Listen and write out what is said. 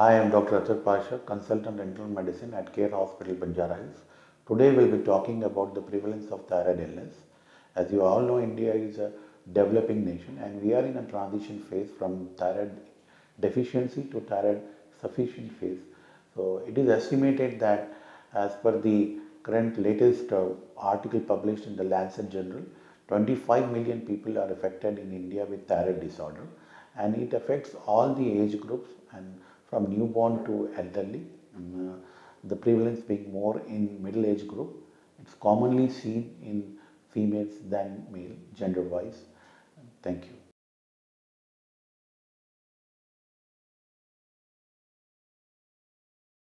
Hi, I'm Dr. Ather Pasha, consultant internal medicine at Care Hospital, Banjara Hills. Today we'll be talking about the prevalence of thyroid illness. As you all know, India is a developing nation and we are in a transition phase from thyroid deficiency to thyroid sufficient phase. So it is estimated that as per the current latest uh, article published in the Lancet Journal, 25 million people are affected in India with thyroid disorder and it affects all the age groups and from newborn to elderly. Uh, the prevalence being more in middle age group. It's commonly seen in females than male gender wise. Thank you.